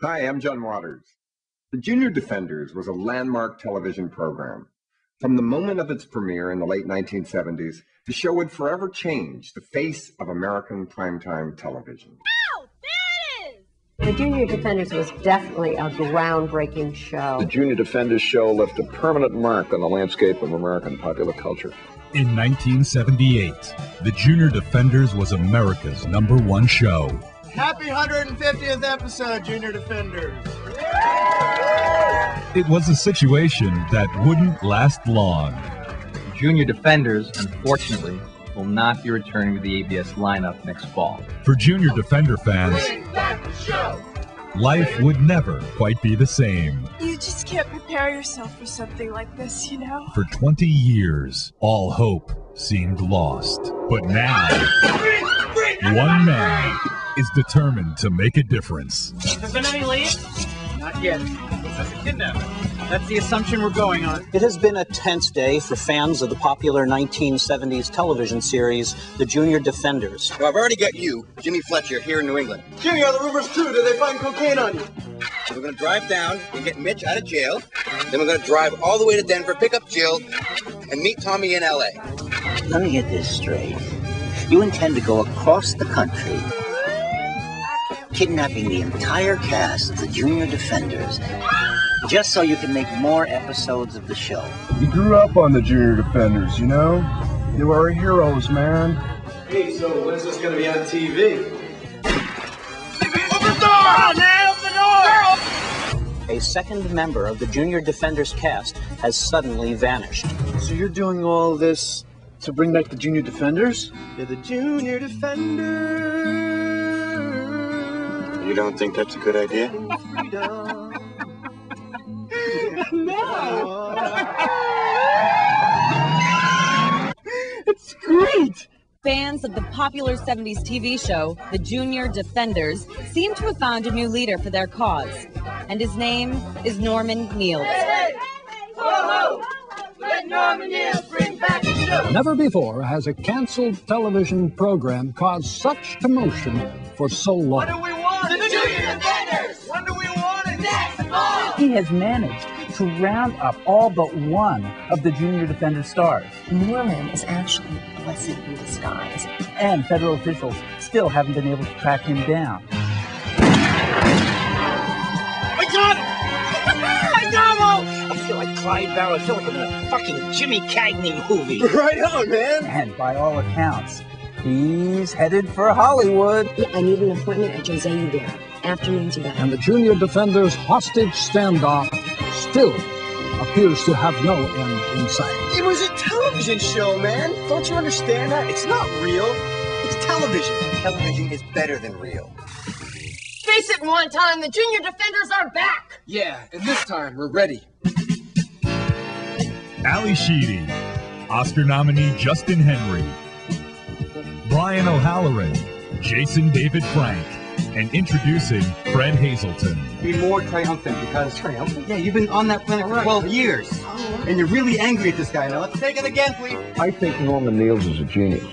Hi, I'm John Waters. The Junior Defenders was a landmark television program. From the moment of its premiere in the late 1970s, the show would forever change the face of American primetime television. The Junior Defenders was definitely a groundbreaking show. The Junior Defenders show left a permanent mark on the landscape of American popular culture. In 1978, The Junior Defenders was America's number one show. Happy 150th episode, Junior Defenders. It was a situation that wouldn't last long. Junior Defenders, unfortunately, will not be returning to the ABS lineup next fall. For Junior Defender fans, life would never quite be the same. You just can't prepare yourself for something like this, you know? For 20 years, all hope seemed lost. But now, one man is determined to make a difference. Has there been any leads? Not yet. That's a kidnapping. That's the assumption we're going on. It has been a tense day for fans of the popular 1970s television series, The Junior Defenders. Well, I've already got you, Jimmy Fletcher, here in New England. Jimmy, are the rumors true? Did they find cocaine on you? So we're going to drive down and get Mitch out of jail. Then we're going to drive all the way to Denver, pick up Jill, and meet Tommy in L.A. Let me get this straight. You intend to go across the country, kidnapping the entire cast of the Junior Defenders, just so you can make more episodes of the show. We grew up on the Junior Defenders, you know? They were our heroes, man. Hey, so when's this going to be on TV? Open the door! Man, open the door! A second member of the Junior Defenders cast has suddenly vanished. So you're doing all this to bring back the Junior Defenders? They're the Junior Defenders. You don't think that's a good idea? no! it's great! Fans of the popular 70s TV show, The Junior Defenders, seem to have found a new leader for their cause. And his name is Norman Niels. Never before has a canceled television program caused such commotion for so long. Has managed to round up all but one of the Junior Defender stars. Norman is actually a blessing in disguise. And federal officials still haven't been able to track him down. I got him! I got him! I feel like Clyde Barrow. I feel like I'm in a fucking Jimmy Cagney movie. Right on, man! And by all accounts, he's headed for Hollywood. Yeah, I need an appointment at Jose Ubera. Afternoons are. And the Junior Defenders hostage standoff still appears to have no end in sight. It was a television show, man. Don't you understand that? It's not real. It's television. Television is better than real. Face it one time, the Junior Defenders are back! Yeah, and this time we're ready. Ally Sheedy, Oscar nominee Justin Henry, Brian O'Halloran, Jason David Frank, and introducing Fred Hazelton. Be more triumphant because triumphant? Yeah, you've been on that planet for 12 years. Oh. And you're really angry at this guy. Now let's take it again, please. I think Norman Niels is a genius.